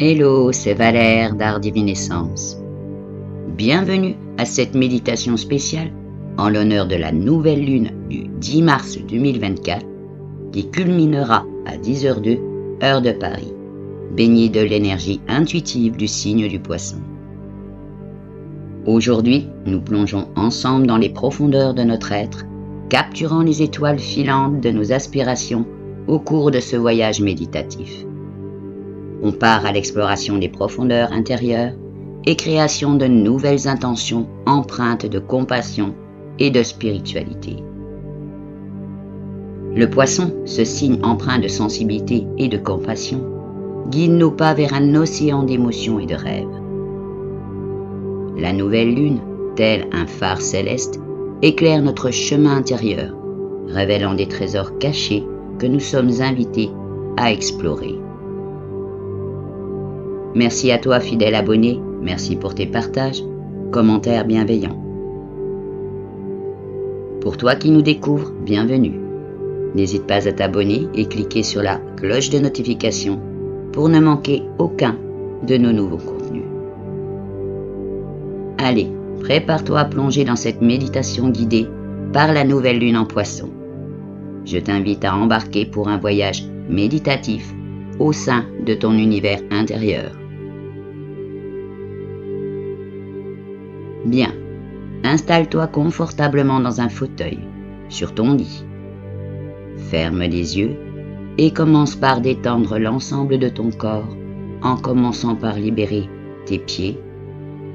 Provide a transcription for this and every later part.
Hello, c'est Valère d'Art Divinescence. Bienvenue à cette méditation spéciale en l'honneur de la nouvelle lune du 10 mars 2024 qui culminera à 10h02 heure de Paris, baignée de l'énergie intuitive du signe du poisson. Aujourd'hui, nous plongeons ensemble dans les profondeurs de notre être, capturant les étoiles filantes de nos aspirations au cours de ce voyage méditatif. On part à l'exploration des profondeurs intérieures et création de nouvelles intentions empreintes de compassion et de spiritualité. Le poisson, ce signe empreint de sensibilité et de compassion, guide nos pas vers un océan d'émotions et de rêves. La nouvelle lune, tel un phare céleste, éclaire notre chemin intérieur, révélant des trésors cachés que nous sommes invités à explorer. Merci à toi, fidèle abonné. Merci pour tes partages, commentaires bienveillants. Pour toi qui nous découvres, bienvenue. N'hésite pas à t'abonner et cliquer sur la cloche de notification pour ne manquer aucun de nos nouveaux contenus. Allez, prépare-toi à plonger dans cette méditation guidée par la nouvelle lune en poisson. Je t'invite à embarquer pour un voyage méditatif au sein de ton univers intérieur. Bien, installe-toi confortablement dans un fauteuil, sur ton lit. Ferme les yeux et commence par détendre l'ensemble de ton corps en commençant par libérer tes pieds,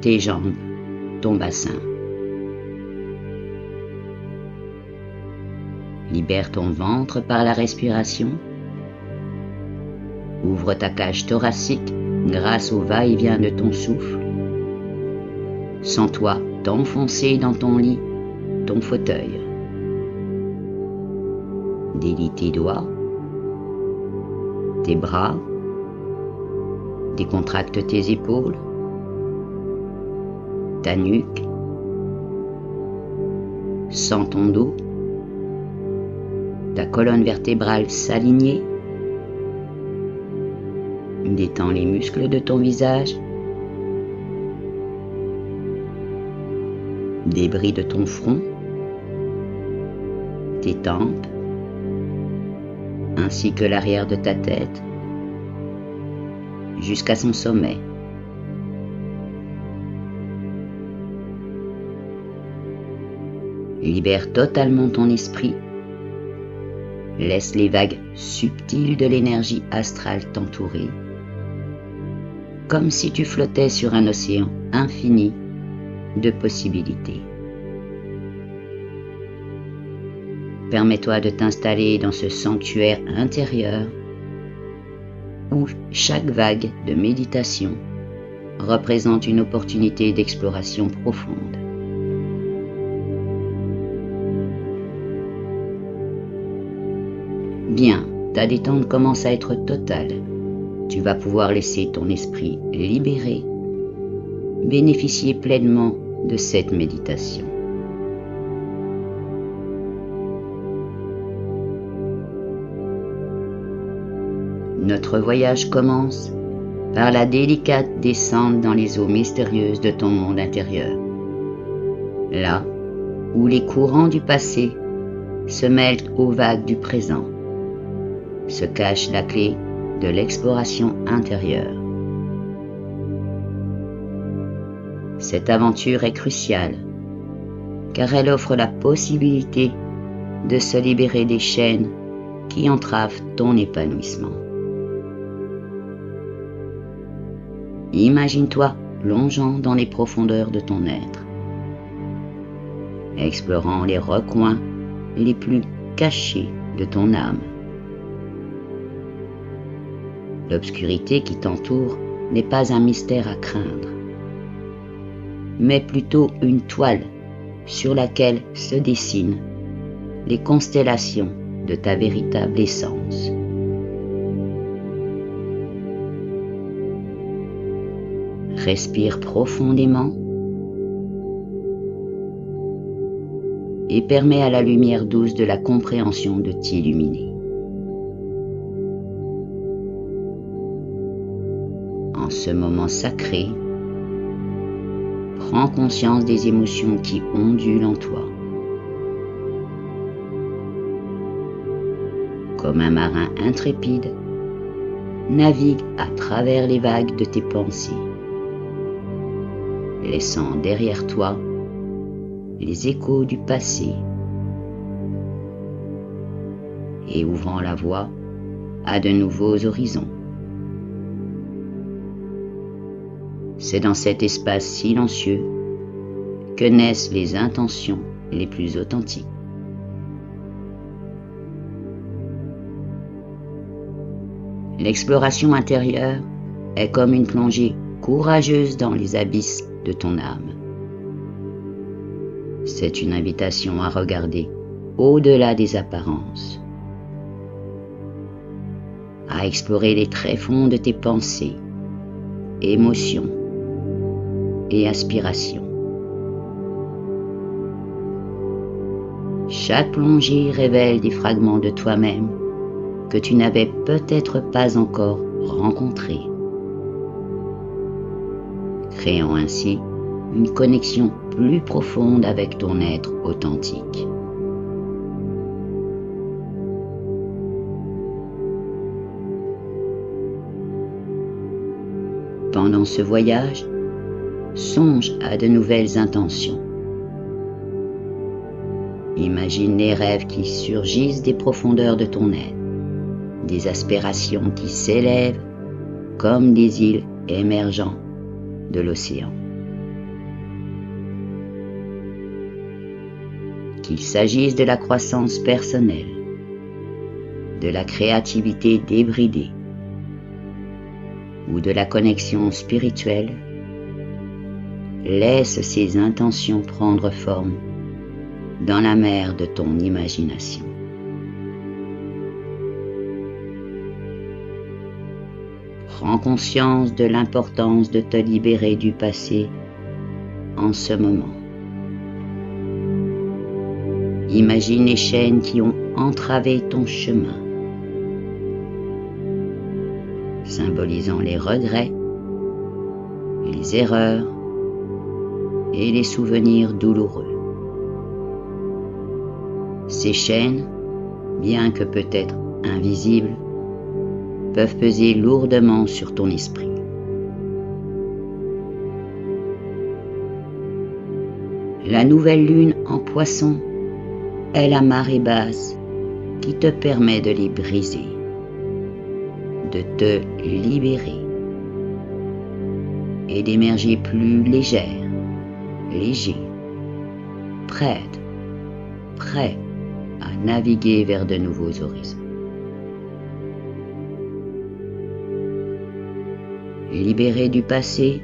tes jambes, ton bassin. Libère ton ventre par la respiration. Ouvre ta cage thoracique grâce au va-et-vient de ton souffle. Sens-toi t'enfoncer dans ton lit, ton fauteuil. Délie tes doigts, tes bras, décontracte tes épaules, ta nuque, sens ton dos, ta colonne vertébrale s'aligner, détends les muscles de ton visage, débris de ton front, tes tempes, ainsi que l'arrière de ta tête, jusqu'à son sommet. Libère totalement ton esprit. Laisse les vagues subtiles de l'énergie astrale t'entourer, comme si tu flottais sur un océan infini de possibilités. Permets-toi de t'installer dans ce sanctuaire intérieur où chaque vague de méditation représente une opportunité d'exploration profonde. Bien, ta détente commence à être totale. Tu vas pouvoir laisser ton esprit libéré, bénéficier pleinement de cette méditation. Notre voyage commence par la délicate descente dans les eaux mystérieuses de ton monde intérieur. Là où les courants du passé se mêlent aux vagues du présent, se cache la clé de l'exploration intérieure. Cette aventure est cruciale car elle offre la possibilité de se libérer des chaînes qui entravent ton épanouissement. Imagine-toi plongeant dans les profondeurs de ton être, explorant les recoins les plus cachés de ton âme. L'obscurité qui t'entoure n'est pas un mystère à craindre mais plutôt une toile sur laquelle se dessinent les constellations de ta véritable essence. Respire profondément et permets à la lumière douce de la compréhension de t'illuminer. En ce moment sacré, prends conscience des émotions qui ondulent en toi. Comme un marin intrépide, navigue à travers les vagues de tes pensées, laissant derrière toi les échos du passé et ouvrant la voie à de nouveaux horizons. C'est dans cet espace silencieux que naissent les intentions les plus authentiques. L'exploration intérieure est comme une plongée courageuse dans les abysses de ton âme. C'est une invitation à regarder au-delà des apparences, à explorer les tréfonds de tes pensées, émotions et aspirations. Chaque plongée révèle des fragments de toi-même que tu n'avais peut-être pas encore rencontrés, créant ainsi une connexion plus profonde avec ton être authentique. Pendant ce voyage, songe à de nouvelles intentions. Imagine les rêves qui surgissent des profondeurs de ton être, des aspirations qui s'élèvent comme des îles émergeant de l'océan. Qu'il s'agisse de la croissance personnelle, de la créativité débridée ou de la connexion spirituelle, laisse ces intentions prendre forme dans la mer de ton imagination. Prends conscience de l'importance de te libérer du passé en ce moment. Imagine les chaînes qui ont entravé ton chemin, symbolisant les regrets, les erreurs et les souvenirs douloureux. Ces chaînes, bien que peut-être invisibles, peuvent peser lourdement sur ton esprit. La nouvelle lune en poisson est la marée basse qui te permet de les briser, de te libérer et d'émerger plus légère, léger, prête, prêt à naviguer vers de nouveaux horizons. Libéré du passé,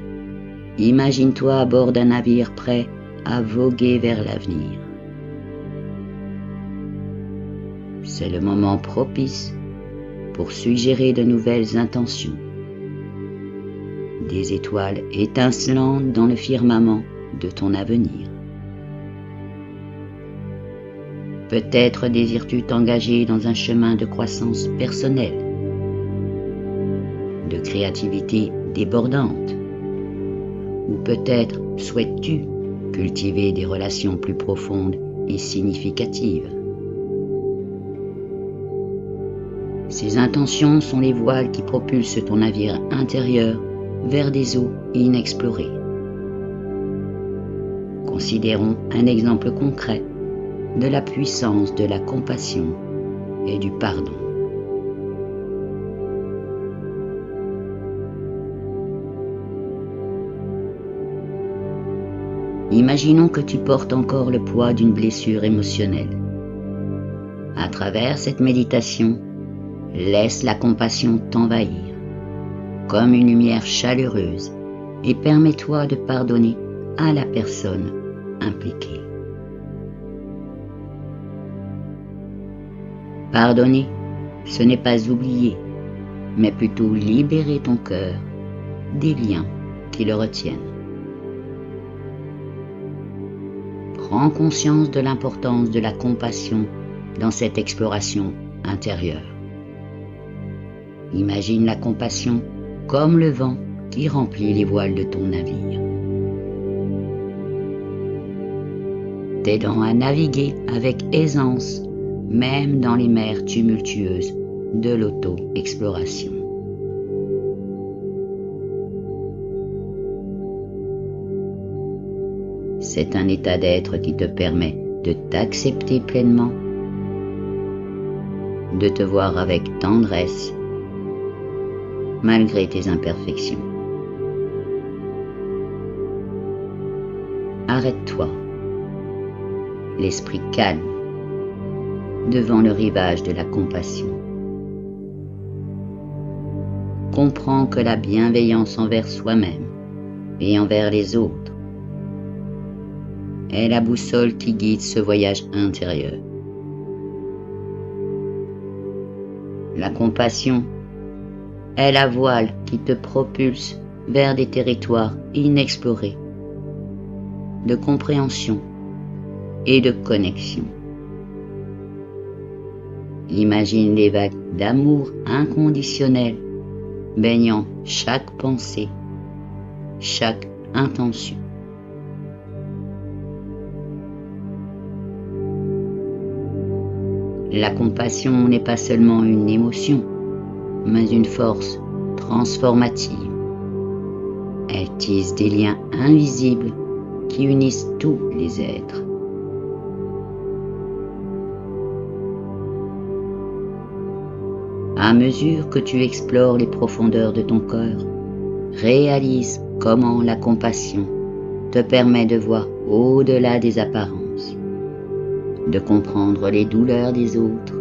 imagine-toi à bord d'un navire prêt à voguer vers l'avenir. C'est le moment propice pour suggérer de nouvelles intentions. Des étoiles étincelantes dans le firmament de ton avenir. Peut-être désires-tu t'engager dans un chemin de croissance personnelle, de créativité débordante, ou peut-être souhaites-tu cultiver des relations plus profondes et significatives. Ces intentions sont les voiles qui propulsent ton navire intérieur vers des eaux inexplorées. Considérons un exemple concret de la puissance de la compassion et du pardon. Imaginons que tu portes encore le poids d'une blessure émotionnelle. À travers cette méditation, laisse la compassion t'envahir comme une lumière chaleureuse et permets-toi de pardonner à la personne Pardonner, ce n'est pas oublier, mais plutôt libérer ton cœur des liens qui le retiennent. Prends conscience de l'importance de la compassion dans cette exploration intérieure. Imagine la compassion comme le vent qui remplit les voiles de ton navire. T'aidant à naviguer avec aisance, même dans les mers tumultueuses de l'auto-exploration. C'est un état d'être qui te permet de t'accepter pleinement, de te voir avec tendresse, malgré tes imperfections. Arrête-toi, l'esprit calme, devant le rivage de la compassion. Comprends que la bienveillance envers soi-même et envers les autres est la boussole qui guide ce voyage intérieur. La compassion est la voile qui te propulse vers des territoires inexplorés, de compréhension et de connexion. Imagine les vagues d'amour inconditionnel baignant chaque pensée, chaque intention. La compassion n'est pas seulement une émotion, mais une force transformative. Elle tisse des liens invisibles qui unissent tous les êtres. À mesure que tu explores les profondeurs de ton cœur, réalise comment la compassion te permet de voir au-delà des apparences de comprendre les douleurs des autres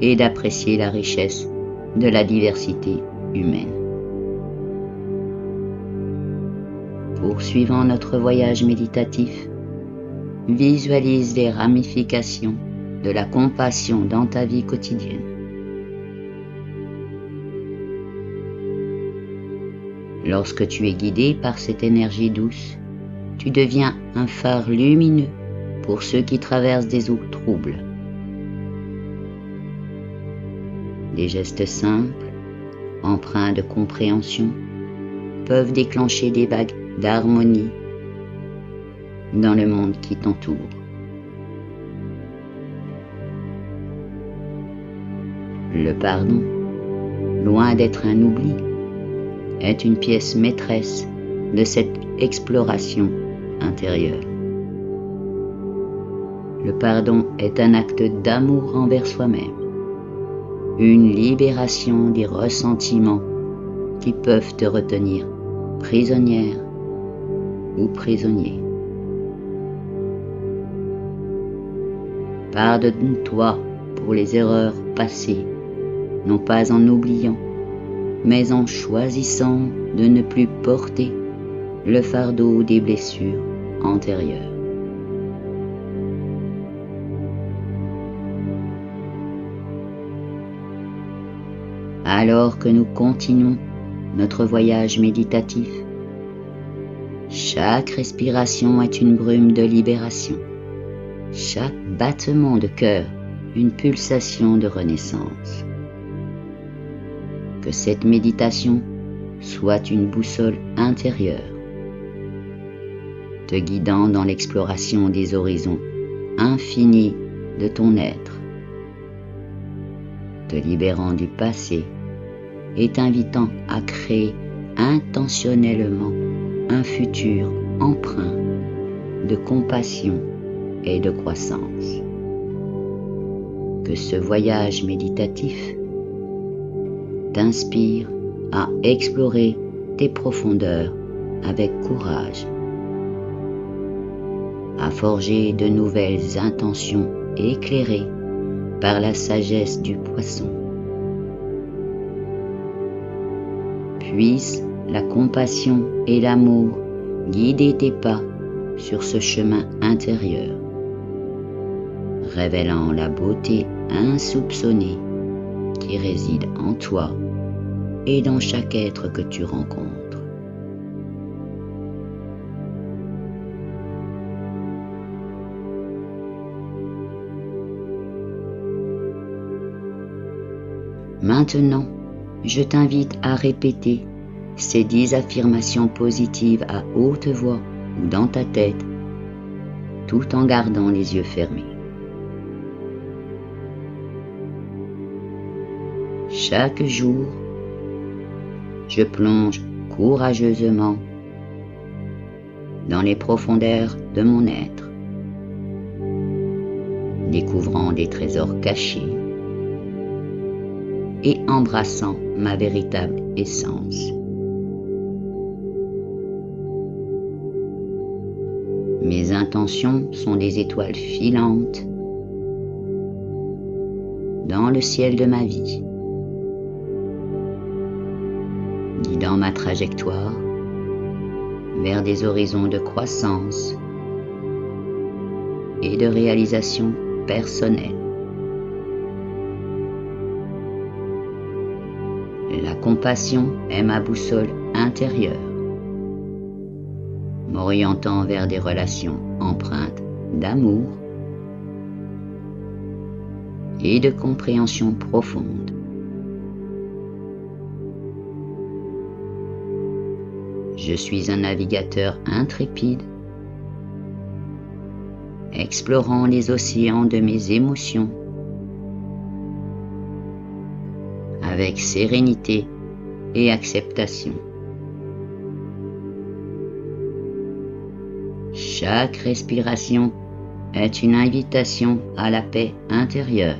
et d'apprécier la richesse de la diversité humaine. Poursuivant notre voyage méditatif, visualise les ramifications de la compassion dans ta vie quotidienne. Lorsque tu es guidé par cette énergie douce, tu deviens un phare lumineux pour ceux qui traversent des eaux troubles. Des gestes simples, empreints de compréhension, peuvent déclencher des vagues d'harmonie dans le monde qui t'entoure. Le pardon, loin d'être un oubli, est une pièce maîtresse de cette exploration intérieure. Le pardon est un acte d'amour envers soi-même, une libération des ressentiments qui peuvent te retenir prisonnière ou prisonnier. Pardonne-toi pour les erreurs passées, non pas en oubliant, mais en choisissant de ne plus porter le fardeau des blessures antérieures. alors que nous continuons notre voyage méditatif. Chaque respiration est une brume de libération, chaque battement de cœur une pulsation de renaissance. Que cette méditation soit une boussole intérieure, te guidant dans l'exploration des horizons infinis de ton être, te libérant du passé et t'invitant à créer intentionnellement un futur empreint de compassion et de croissance. Que ce voyage méditatif t'inspire à explorer tes profondeurs avec courage, à forger de nouvelles intentions éclairées par la sagesse du poisson. Puisse la compassion et l'amour guider tes pas sur ce chemin intérieur, révélant la beauté insoupçonnée qui réside en toi et dans chaque être que tu rencontres. Maintenant, je t'invite à répéter ces dix affirmations positives à haute voix ou dans ta tête, tout en gardant les yeux fermés. Chaque jour, je plonge courageusement dans les profondeurs de mon être, découvrant des trésors cachés et embrassant ma véritable essence. Mes intentions sont des étoiles filantes dans le ciel de ma vie, ma trajectoire vers des horizons de croissance et de réalisation personnelle. La compassion est ma boussole intérieure, m'orientant vers des relations empreintes d'amour et de compréhension profonde. Je suis un navigateur intrépide, explorant les océans de mes émotions avec sérénité et acceptation. Chaque respiration est une invitation à la paix intérieure,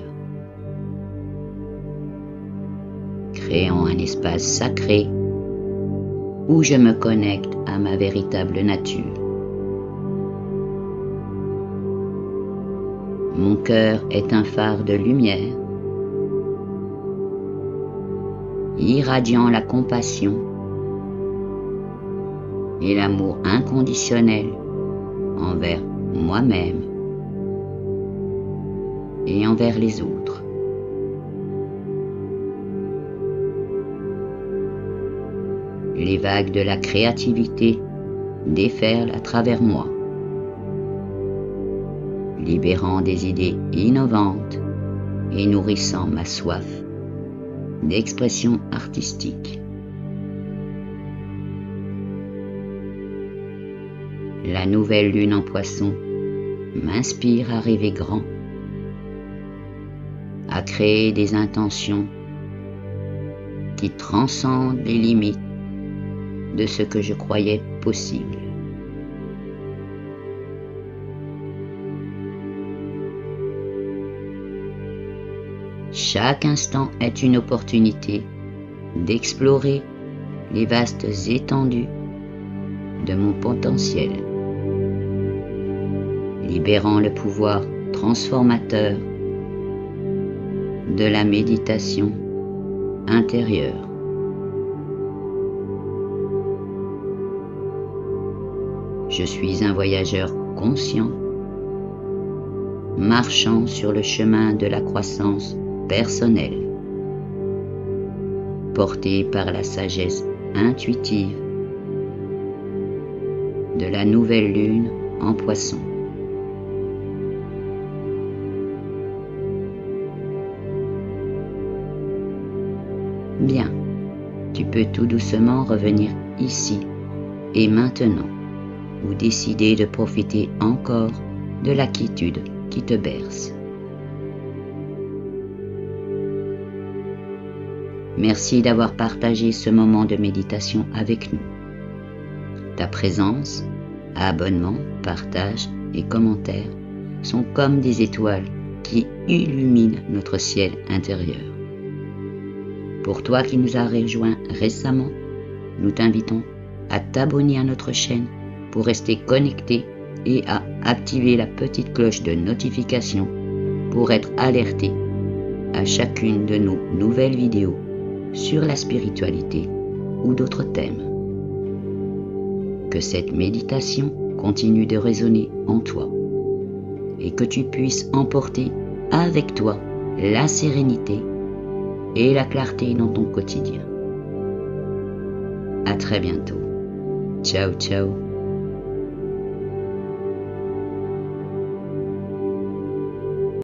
créant un espace sacré où je me connecte à ma véritable nature. Mon cœur est un phare de lumière, irradiant la compassion et l'amour inconditionnel envers moi-même et envers les autres. Les vagues de la créativité déferlent à travers moi, libérant des idées innovantes et nourrissant ma soif d'expression artistique. La nouvelle lune en poisson m'inspire à rêver grand, à créer des intentions qui transcendent les limites de ce que je croyais possible. Chaque instant est une opportunité d'explorer les vastes étendues de mon potentiel, libérant le pouvoir transformateur de la méditation intérieure. Je suis un voyageur conscient, marchant sur le chemin de la croissance personnelle, porté par la sagesse intuitive de la nouvelle lune en poisson. Bien, tu peux tout doucement revenir ici et maintenant décider de profiter encore de la qui te berce. Merci d'avoir partagé ce moment de méditation avec nous. Ta présence, abonnement, partage et commentaires sont comme des étoiles qui illuminent notre ciel intérieur. Pour toi qui nous as rejoints récemment, nous t'invitons à t'abonner à notre chaîne pour rester connecté et à activer la petite cloche de notification pour être alerté à chacune de nos nouvelles vidéos sur la spiritualité ou d'autres thèmes. Que cette méditation continue de résonner en toi et que tu puisses emporter avec toi la sérénité et la clarté dans ton quotidien. À très bientôt. Ciao ciao